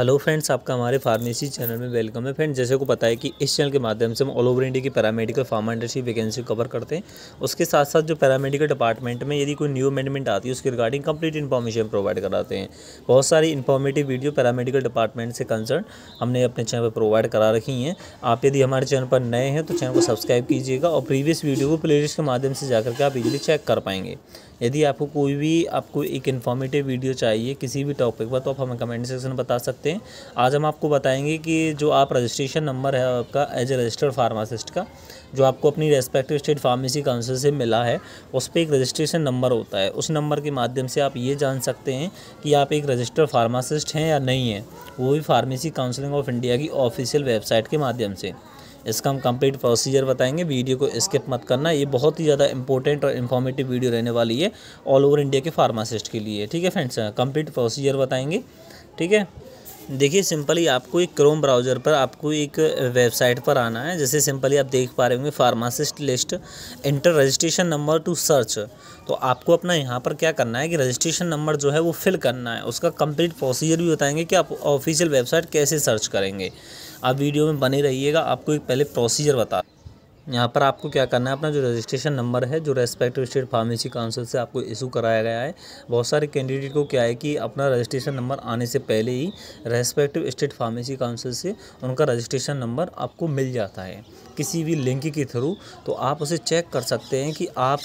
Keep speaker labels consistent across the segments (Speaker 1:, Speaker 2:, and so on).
Speaker 1: Hello friends आपका हमारे pharmacy channel में वेलकम है। फ्रेंड्स जैसे को पता है कि इस चैनल के माध्यम से हम ऑल ओवर इंडिया की paramedical pharma industry vacancy cover करते हैं। उसके साथ साथ जो पैरामेडिकल डिपार्टमेंट में यदि कोई न्यू अमेंडमेंट आती है, उसके रिगार्डिंग कंप्लीट इन्फॉर्मेशन प्रोवाइड कराते हैं। बहुत सारी इन्फॉर्मेटिव वीडियो पैरामेडिकल डिपार्टमेंट से कंसर्न हमने अपने चैनल पर प्रोवाइड करा रखी हैं। आप यदि हमारे चैनल पर नए हैं तो चैनल को सब्सक्राइब कीजिएगा और प्रीवियस वीडियो को प्ले के माध्यम से जाकर के आप इजीली चेक कर पाएँगे। यदि आपको कोई भी, आपको एक इन्फॉर्मेटिव वीडियो चाहिए किसी भी टॉपिक पर तो आप हमें कमेंट सेक्शन में बता सकते हैं। आज हम आपको बताएँगे कि जो आप रजिस्ट्रेशन नंबर है आपका एज ए रजिस्टर्ड फार्मासिस्ट का, जो आपको अपनी रेस्पेक्टिव स्टेट फार्मेसी काउंसिल से मिला है, उस पर एक रजिस्ट्रेशन नंबर होता है। उस नंबर के माध्यम से आप ये जान सकते हैं कि आप एक रजिस्टर्ड फार्मासिस्ट हैं या नहीं हैं। वो भी फार्मेसी काउंसिलिंग ऑफ़ इंडिया की ऑफिशियल वेबसाइट के माध्यम से। इसका हम कंप्लीट प्रोसीजर बताएँगे। वीडियो को स्किप मत करना। ये बहुत ही ज़्यादा इंपॉर्टेंट और इन्फॉर्मेटिव वीडियो रहने वाली है ऑल ओवर इंडिया के फार्मासिस्ट के लिए। ठीक है फ्रेंड्स कंप्लीट प्रोसीजर बताएँगे। ठीक है? देखिए, सिंपली आपको एक क्रोम ब्राउज़र पर, आपको एक वेबसाइट पर आना है। जैसे सिंपली आप देख पा रहे होंगे pharmacist list enter registration number to search तो आपको अपना यहाँ पर क्या करना है कि रजिस्ट्रेशन नंबर जो है वो फिल करना है। उसका कंप्लीट प्रोसीजर भी बताएँगे कि आप ऑफिशियल वेबसाइट कैसे सर्च करेंगे। आप वीडियो में बने रहिएगा, आपको एक पहले प्रोसीजर बता यहाँ पर आपको क्या करना है? अपना जो रजिस्ट्रेशन नंबर है, जो रेस्पेक्टिव स्टेट फार्मेसी काउंसिल से आपको इशू कराया गया है, बहुत सारे कैंडिडेट को क्या है कि अपना रजिस्ट्रेशन नंबर आने से पहले ही रेस्पेक्टिव स्टेट फार्मेसी काउंसिल से उनका रजिस्ट्रेशन नंबर आपको मिल जाता है। किसी भी लिंक के थ्रू तो आप उसे चेक कर सकते हैं कि आप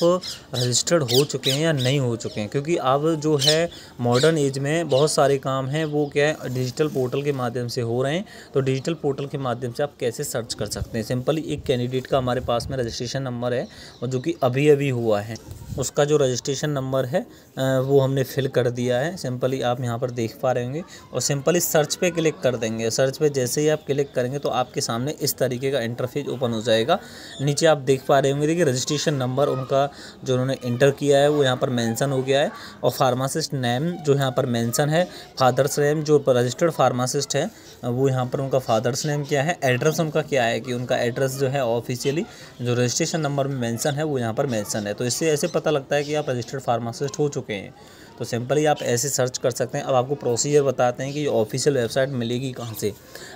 Speaker 1: रजिस्टर्ड हो चुके हैं या नहीं हो चुके हैं। क्योंकि अब जो है मॉडर्न एज में बहुत सारे काम हैं, वो क्या है डिजिटल पोर्टल के माध्यम से हो रहे हैं। तो डिजिटल पोर्टल के माध्यम से आप कैसे सर्च कर सकते हैं? सिंपली एक कैंडिडेट का पास में रजिस्ट्रेशन नंबर है और जो कि अभी अभी हुआ है। उसका जो रजिस्ट्रेशन नंबर है वो हमने फिल कर दिया है। सिंपली आप यहाँ पर देख पा रहे होंगे और सिंपली सर्च पे क्लिक कर देंगे। सर्च पे जैसे ही आप क्लिक करेंगे तो आपके सामने इस तरीके का इंटरफेस ओपन हो जाएगा। नीचे आप देख पा रहे होंगे, देखिए रजिस्ट्रेशन नंबर उनका जो उन्होंने इंटर किया है, वो यहाँ पर मैंसन हो गया है। और फार्मासिस्ट नेम जो यहाँ पर मैंसन है, फादर्स नेम जो रजिस्टर्ड फार्मासिस्ट है, वो यहाँ पर उनका फादर्स नेम क्या है, एड्रेस उनका क्या है कि उनका एड्रेस जो है ऑफिशियली जो रजिस्ट्रेशन नंबर में मेंशन है वो यहाँ पर मेंशन है। तो इससे ऐसे पता लगता है कि आप रजिस्टर्ड फार्मासिस्ट हो चुके हैं। तो सिंपली आप ऐसे सर्च कर सकते हैं। अब आपको प्रोसीजर बताते हैं कि ये ऑफिशियल वेबसाइट मिलेगी कहाँ से।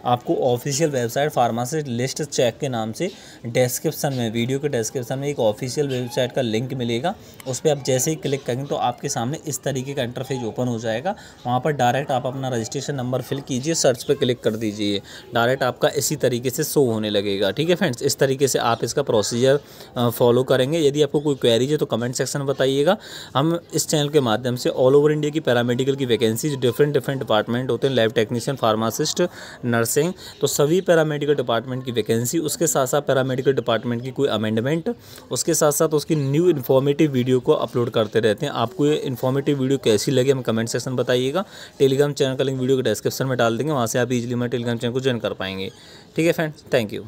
Speaker 1: आपको official website pharmacist list check के नाम से डिस्क्रिप्शन में वीडियो के डिस्क्रिप्शन में एक ऑफिशियल वेबसाइट का लिंक मिलेगा। उस पर आप जैसे ही क्लिक करेंगे तो आपके सामने इस तरीके का इंटरफेस ओपन हो जाएगा। वहाँ पर डायरेक्ट आप अपना रजिस्ट्रेशन नंबर फिल कीजिए सर्च पर क्लिक कर दीजिए। डायरेक्ट आपका इसी तरीके से शो होने लगेगा। ठीक है फ्रेंड्स इस तरीके से आप इसका प्रोसीजर फॉलो करेंगे। यदि आपको कोई क्वेरी है तो कमेंट सेक्शन बताइएगा। हम इस चैनल के माध्यम से ऑल ओवर इंडिया की पैरामेडिकल की वैकेंसी डिफरेंट डिफरेंट डिपार्टमेंट होते हैं लैब टेक्नीशियन फार्मासिस्ट नर्सिंग तो सभी पैरामेडिकल डिपार्टमेंट की वैकेंसी उसके साथ साथ पैरामेडिकल डिपार्टमेंट की कोई अमेंडमेंट उसके साथ साथ उसकी न्यू इन्फॉर्मेटिव वीडियो को अपलोड करते रहते हैं। आपको ये इन्फॉर्मेटिव वीडियो कैसी लगी, हमें कमेंट सेक्शन बताइएगा। टेलीग्राम चैनल का लिंक वीडियो के डिस्क्रिप्शन में डाल देंगे, वहाँ से आप इजिली मैं टेलीग्राम चैनल को ज्वाइन कर पाएँगे। ठीक है फ्रेंड्स थैंक यू